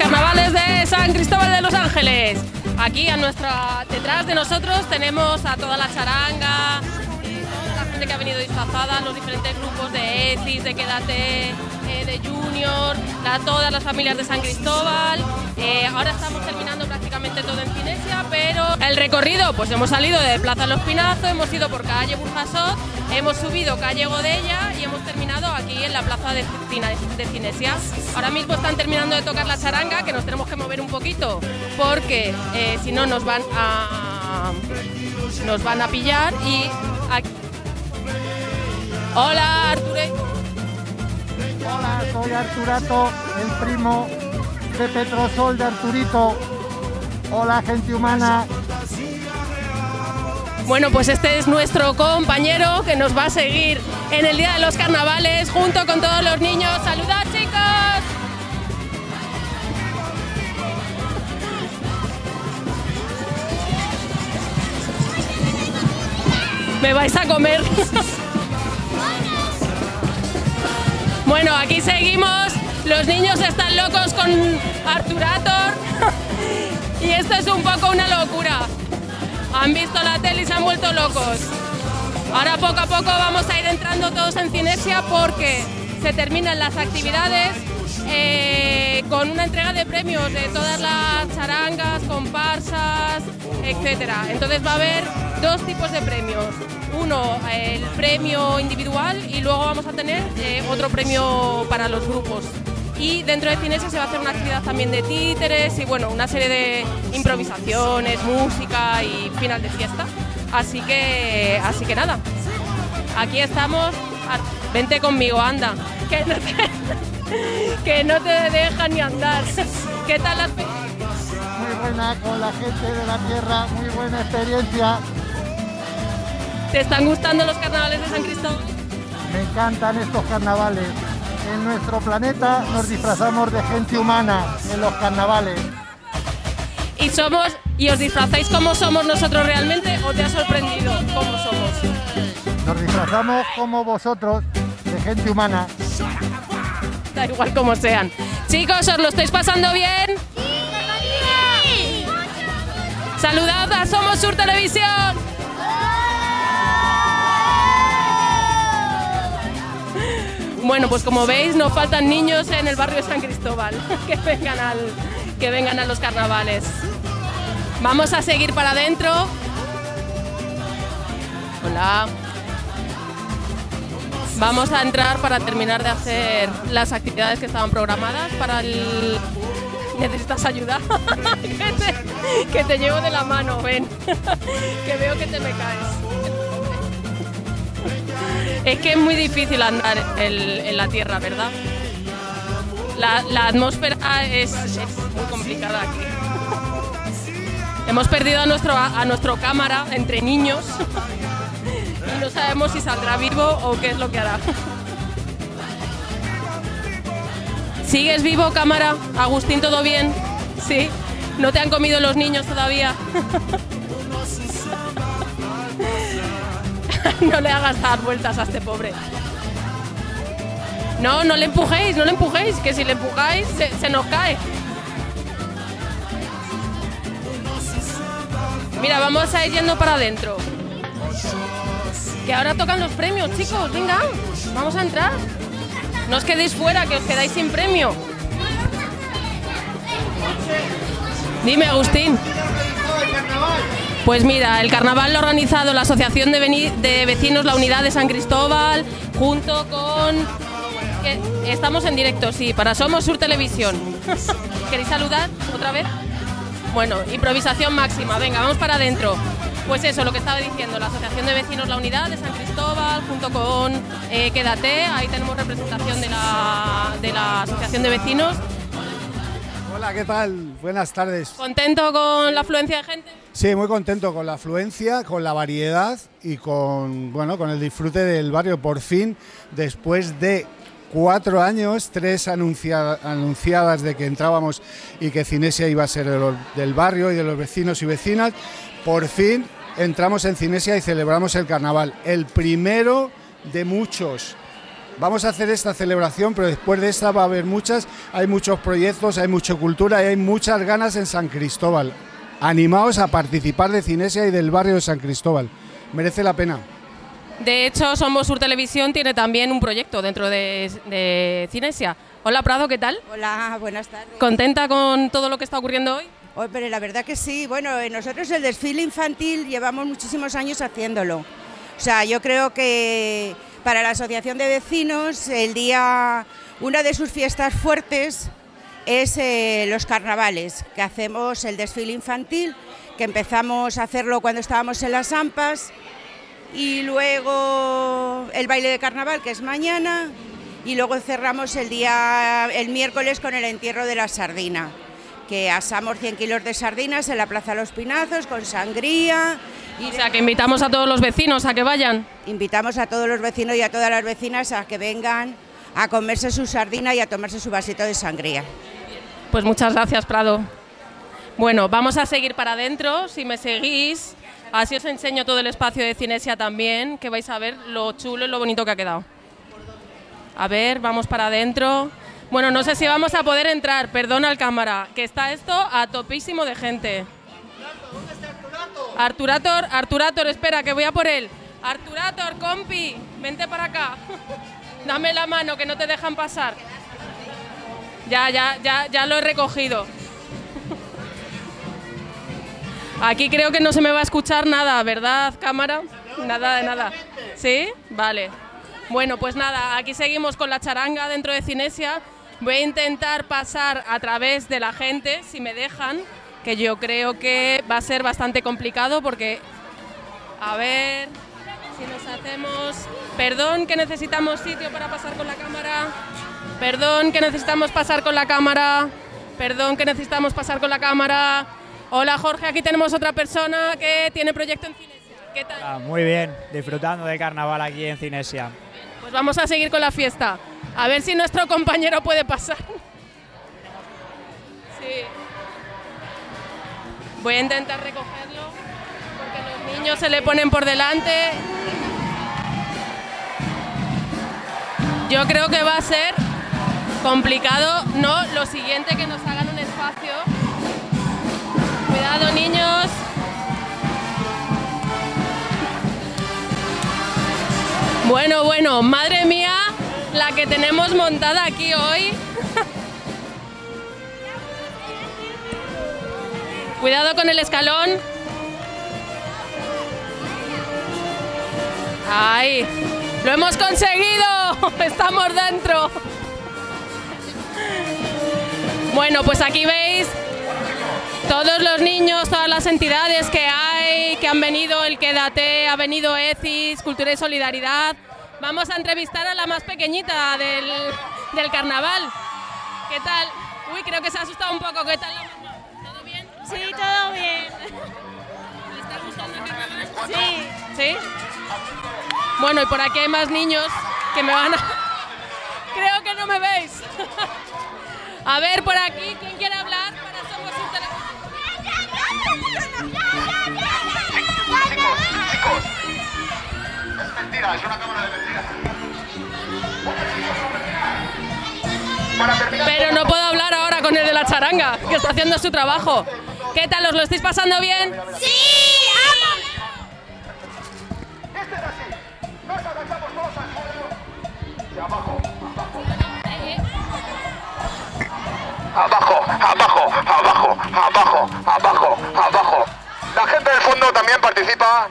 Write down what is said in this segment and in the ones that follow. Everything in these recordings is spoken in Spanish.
carnavales de San Cristóbal de los Ángeles. Aquí a nuestra, detrás de nosotros tenemos a toda la charanga, toda la gente que ha venido disfrazada, los diferentes grupos de ECIS, de Quédate, eh, de Junior, la- todas las familias de San Cristóbal. Eh, ahora estamos terminando prácticamente todo en Cinesia, pero el recorrido, pues hemos salido de Plaza Los Pinazos, hemos ido por calle Burjasot, hemos subido calle Godella y hemos terminado aquí en la plaza de, de Cinesia. Ahora mismo están terminando de tocar la charanga, que nos tenemos que mover un poquito, porque eh, si no nos van a nos van a pillar y aquí- Hola Arture. Hola, soy Arturato, el primo de Petrosol de Arturito. Hola, gente humana. Bueno, pues este es nuestro compañero que nos va a seguir en el Día de los Carnavales junto con todos los niños. ¡Saludad, chicos! Me vais a comer. Bueno, aquí seguimos. Los niños están locos con Arturator. Y esto es un poco una locura. Han visto la tele y se han vuelto locos. Ahora poco a poco vamos a ir entrando todos en Cinesia porque se terminan las actividades eh, con una entrega de premios de todas las charangas, comparsas, etcétera. Entonces va a haber dos tipos de premios. Uno, el premio individual y luego vamos a tener eh, otro premio para los grupos. Y dentro de Cinesia se va a hacer una actividad también de títeres y bueno, una serie de improvisaciones, música y final de fiesta. Así que, así que nada, aquí estamos. Vente conmigo, anda, que no te, que no te dejan ni andar. ¿Qué tal las Muy buena con la gente de la tierra, muy buena experiencia. ¿Te están gustando los carnavales de San Cristóbal? Me encantan estos carnavales. En nuestro planeta nos disfrazamos de gente humana en los carnavales. ¿Y somos y os disfrazáis como somos nosotros realmente o te ha sorprendido cómo somos? Nos disfrazamos como vosotros de gente humana. Da igual como sean. Chicos, ¿os lo estáis pasando bien? Saludad a Somos Sur Televisión. Bueno, pues como veis, no faltan niños en el barrio de San Cristóbal que vengan, a los carnavales. Vamos a seguir para adentro. Hola. Vamos a entrar para terminar de hacer las actividades que estaban programadas para el... ¿Necesitas ayuda? que te llevo de la mano, ven. que veo que te me caes. Es que es muy difícil andar en, la tierra, ¿verdad? La, la atmósfera es, es muy complicada aquí. Hemos perdido a nuestro, a nuestro cámara entre niños y no sabemos si saldrá vivo o qué es lo que hará. ¿Sigues vivo, cámara? Agustín, ¿todo bien? ¿Sí? ¿No te han comido los niños todavía? no le hagas dar vueltas a este pobre. No, no le empujéis, no le empujéis, que si le empujáis se, se nos cae. Mira, vamos a ir yendo para adentro. Que ahora tocan los premios, chicos, venga, vamos a entrar. No os quedéis fuera, que os quedáis sin premio. Dime, Agustín. Pues mira, el carnaval lo ha organizado la Asociación de, Veni- de Vecinos La Unidad de San Cristóbal, junto con... que- Estamos en directo, sí, para Somos Sur Televisión. ¿Queréis saludar otra vez? Bueno, improvisación máxima, venga, vamos para adentro. Pues eso, lo que estaba diciendo, la Asociación de Vecinos La Unidad de San Cristóbal, junto con eh, Quédate, ahí tenemos representación de la, de la Asociación de Vecinos. Hola, ¿qué tal? Buenas tardes. ¿Contento con la afluencia de gente? Sí, muy contento con la afluencia, con la variedad y con, bueno, con el disfrute del barrio. Por fin, después de cuatro años, tres anuncia- anunciadas de que entrábamos y que Cinesia iba a ser de los- del barrio y de los vecinos y vecinas, por fin entramos en Cinesia y celebramos el carnaval. El primero de muchos vamos a hacer esta celebración, pero después de esta va a haber muchas, hay muchos proyectos, hay mucha cultura y hay muchas ganas en San Cristóbal. Animaos a participar de Cinesia y del barrio de San Cristóbal. Merece la pena. De hecho, Somos Sur Televisión tiene también un proyecto dentro de, de Cinesia. Hola Prado, ¿qué tal? Hola, buenas tardes. ¿Contenta con todo lo que está ocurriendo hoy? Hoy, pero la verdad que sí. Bueno, eh, nosotros el desfile infantil llevamos muchísimos años haciéndolo. O sea, yo creo que para la Asociación de Vecinos el día, una de sus fiestas fuertes es eh, los carnavales, que hacemos el desfile infantil, que empezamos a hacerlo cuando estábamos en las AMPAs, y luego el baile de carnaval, que es mañana, y luego cerramos el día, el miércoles con el entierro de la sardina, que asamos 100 kilos de sardinas en la Plaza Los Pinazos con sangría. Y o sea, que invitamos a todos los vecinos a que vayan. Invitamos a todos los vecinos y a todas las vecinas a que vengan a comerse su sardina y a tomarse su vasito de sangría. Pues muchas gracias, Prado. Bueno, vamos a seguir para adentro, si me seguís. Así os enseño todo el espacio de Cinesia también, que vais a ver lo chulo y lo bonito que ha quedado. A ver, vamos para adentro. Bueno, no sé si vamos a poder entrar, perdona al cámara, que está esto a topísimo de gente. Arturator, Arturator, espera, que voy a por él. Arturator, compi, vente para acá. Dame la mano, que no te dejan pasar. Ya, ya, ya, ya lo he recogido. Aquí creo que no se me va a escuchar nada, ¿verdad, cámara? Nada de nada. ¿Sí? Vale. Bueno, pues nada, aquí seguimos con la charanga dentro de Cinesia. Voy a intentar pasar a través de la gente, si me dejan, que yo creo que va a ser bastante complicado porque, a ver, si nos hacemos... Perdón que necesitamos sitio para pasar con la cámara. Perdón que necesitamos pasar con la cámara. Perdón que necesitamos pasar con la cámara. Hola Jorge, aquí tenemos otra persona que tiene proyecto en Cinesia. ¿Qué tal? Ah, muy bien, disfrutando de carnaval aquí en Cinesia. Pues vamos a seguir con la fiesta. A ver si nuestro compañero puede pasar. Sí. Voy a intentar recogerlo porque los niños se le ponen por delante. Yo creo que va a ser complicado, no lo siguiente que nos hagan un espacio. Cuidado niños. Bueno, bueno, madre mía, la que tenemos montada aquí hoy. Cuidado con el escalón. ¡Ay! ¡Lo hemos conseguido! ¡Estamos dentro! Bueno, pues aquí veis todos los niños, todas las entidades que hay, que han venido, el Quédate, ha venido ECIS, Cultura y Solidaridad. Vamos a entrevistar a la más pequeñita del, del carnaval. ¿Qué tal? Uy, creo que se ha asustado un poco. ¿Qué tal la mamá? ¿Todo bien? Sí, todo bien. ¿Le está gustando el carnaval? Sí. ¿Sí? Bueno, y por aquí hay más niños que me van a... Creo que no me veis. A ver, por aquí, ¿quién quiere hablar? Para Somos Sur Televisión. Es mentira, es una cámara de mentiras. Pero no puedo hablar ahora con el de la charanga, que está haciendo su trabajo. ¿Qué tal? ¿Os lo estáis pasando bien? Sí,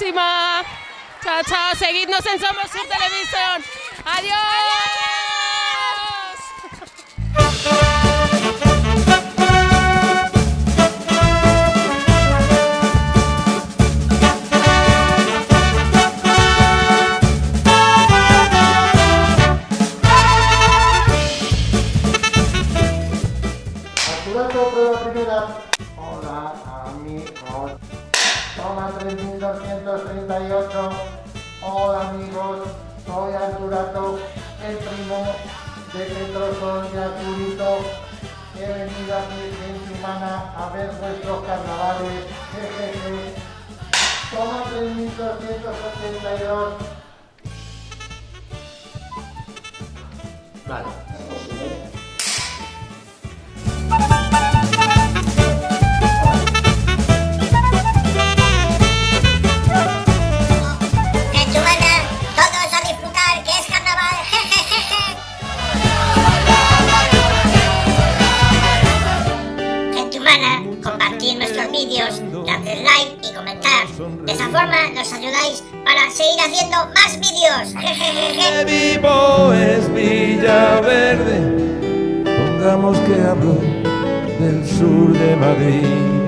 próxima. Chao, chao. Seguidnos en Somos Sur Televisión. Adiós. 3238. Hola, amigos. Soy Arturato, el primo de Petrosol y Arturito. He venido aquí, gente humana, a ver vuestros carnavales. Jejeje. Toma 3282. Vale. De esa forma nos ayudáis para seguir haciendo más vídeos. vivo es Villaverde. Pongamos que hablo del sur de Madrid.